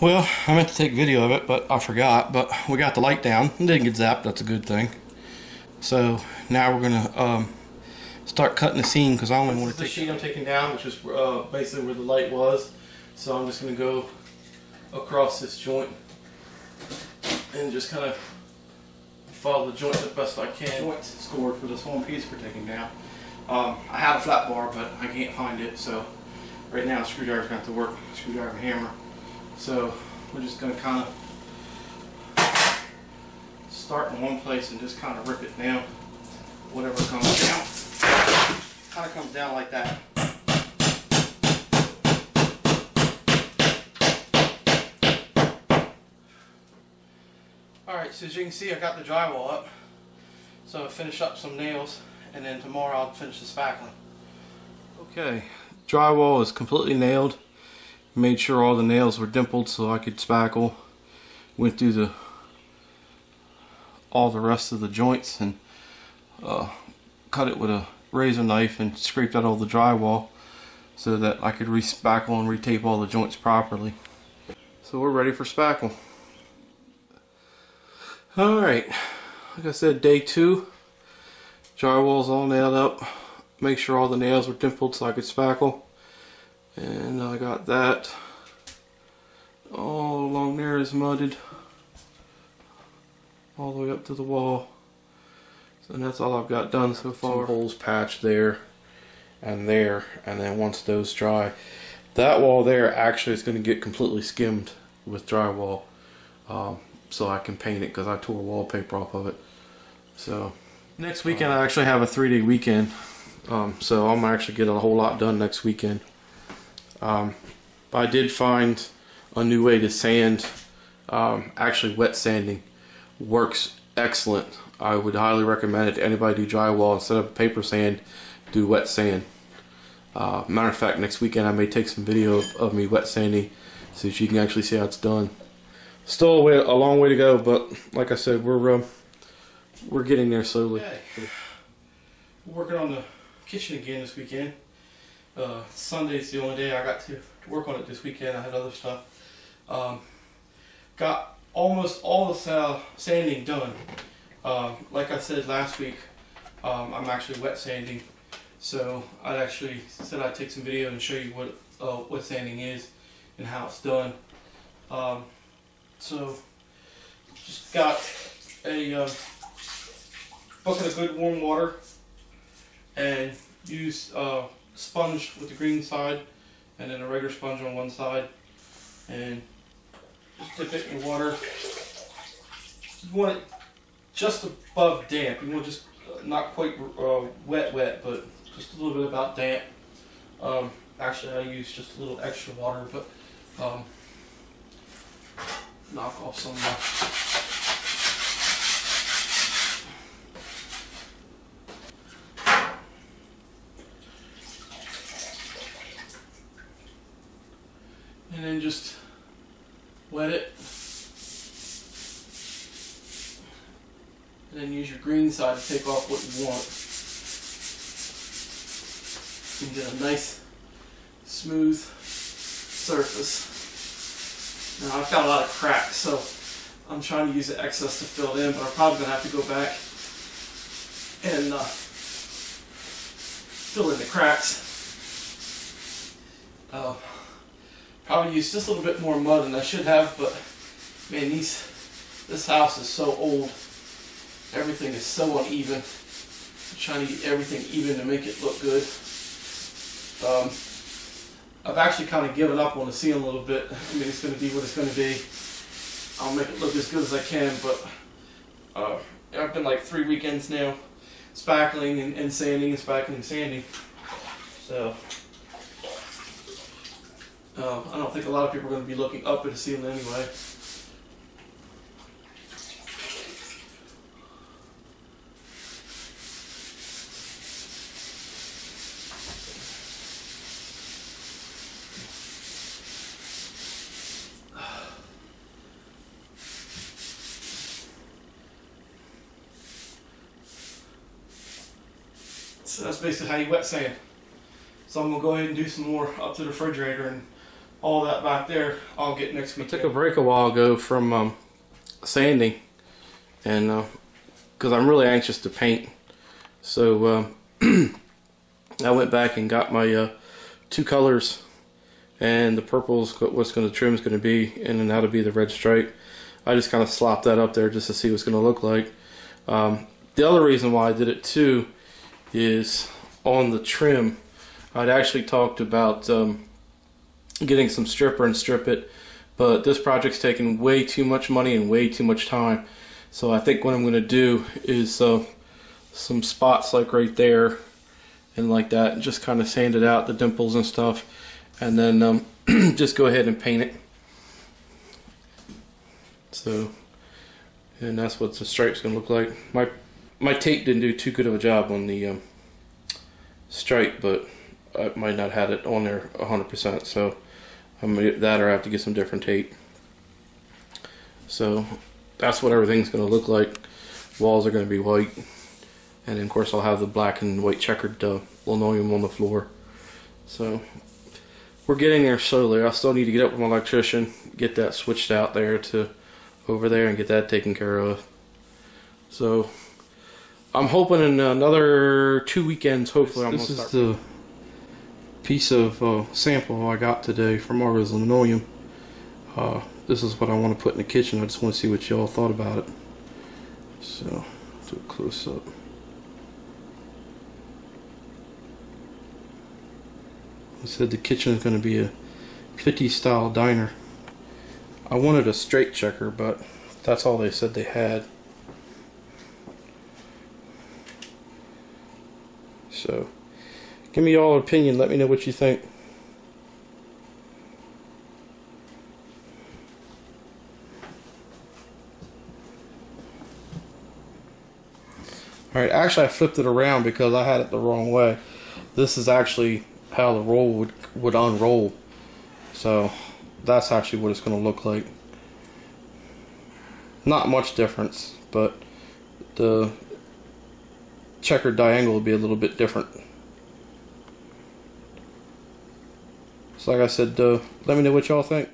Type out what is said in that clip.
Well, I meant to take video of it, but I forgot. But we got the light down. It didn't get zapped. That's a good thing. So now we're gonna um, start cutting the seam because I only want to take the sheet I'm taking down, which is uh, basically where the light was. So I'm just gonna go across this joint and just kind of follow the joint the best I can. Joint scored for this one piece we're taking down. Um, I have a flat bar, but I can't find it, so right now screwdriver's got to work, screwdriver and hammer. So we're just going to kind of start in one place and just kind of rip it down, whatever comes down. Kind of comes down like that. Alright, so as you can see I got the drywall up. So I finish up some nails and then tomorrow I'll finish the spackling. Okay, drywall is completely nailed. Made sure all the nails were dimpled so I could spackle. Went through the all the rest of the joints and uh, cut it with a razor knife and scraped out all the drywall so that I could re-spackle and retape all the joints properly. So we're ready for spackle. Alright, like I said, day two. Drywall's all nailed up. Make sure all the nails were dimpled so I could spackle. And I got that. All along there is mudded. All the way up to the wall. So that's all I've got done so far. Some holes patched there and there. And then once those dry, that wall there actually is going to get completely skimmed with drywall. Um, so I can paint it because I tore wallpaper off of it. So next weekend I actually have a three day weekend. Um, so I'm actually get a whole lot done next weekend. Um, I did find a new way to sand. Um, actually wet sanding works excellent. I would highly recommend it to anybody do drywall instead of paper sand, do wet sand. Uh, matter of fact, next weekend I may take some video of, of me wet sanding so that you can actually see how it's done still a, way, a long way to go, but like I said, we're uh, we're getting there slowly. Okay. Working on the kitchen again this weekend. Uh, Sunday's the only day I got to work on it this weekend. I had other stuff. Um, got almost all the sanding done. Uh, like I said last week, um, I'm actually wet sanding. So I actually said I'd take some video and show you what uh, what sanding is and how it's done. Um, so, just got a uh, bucket of good warm water and use uh, sponge with the green side and then a regular sponge on one side and just dip it in water. You want it just above damp. You want just uh, not quite uh, wet wet, but just a little bit about damp. Um, actually, I use just a little extra water, but um, knock off some of just wet it. And then use your green side to take off what you want. And get a nice smooth surface. Now I've got a lot of cracks, so I'm trying to use the excess to fill it in, but I'm probably going to have to go back and uh, fill in the cracks. Uh, probably use just a little bit more mud than I should have, but man, these this house is so old. Everything is so uneven. I'm trying to get everything even to make it look good. Um, I've actually kind of given up on the ceiling a little bit. I mean, it's going to be what it's going to be. I'll make it look as good as I can, but uh, I've been like three weekends now spackling and, and sanding and spackling and sanding. So uh, I don't think a lot of people are going to be looking up at the ceiling anyway. So that's basically how you wet sand. So I'm gonna go ahead and do some more up to the refrigerator and all that back there I'll get next week. I took a break a while ago from um, sanding, and because uh, I'm really anxious to paint, so uh, I went back and got my uh, two colors, and the purple's what's going to trim is going to be, and then that'll be the red stripe. I just kind of slopped that up there just to see what's going to look like. Um, the other reason why I did it too is on the trim. I'd actually talked about um, getting some stripper and strip it, but this project's taking way too much money and way too much time. So I think what I'm going to do is uh, some spots like right there and like that, and just kind of sand it out, the dimples and stuff, and then um, just go ahead and paint it. So, and that's what the stripe's going to look like. My my tape didn't do too good of a job on the um, stripe, but I might not have it on there 100%. So I'm gonna get that or I have to get some different tape. So that's what everything's gonna look like. Walls are gonna be white. And then of course I'll have the black and white checkered uh, linoleum on the floor. So we're getting there slowly. I still need to get up with my electrician, get that switched out there to over there and get that taken care of. So I'm hoping in another two weekends, hopefully, I'm this is the piece of uh, sample I got today from Argo's Linoleum. Uh, this is what I want to put in the kitchen. I just want to see what y'all thought about it. So, do a close up. I said the kitchen is going to be a 50 style diner. I wanted a straight checker, but that's all they said they had. So, Give me your opinion. Let me know what you think. Alright, actually I flipped it around because I had it the wrong way. This is actually how the roll would, would unroll. So, that's actually what it's going to look like. Not much difference, but the checkered diagonal will be a little bit different. So like I said, uh, let me know what y'all think.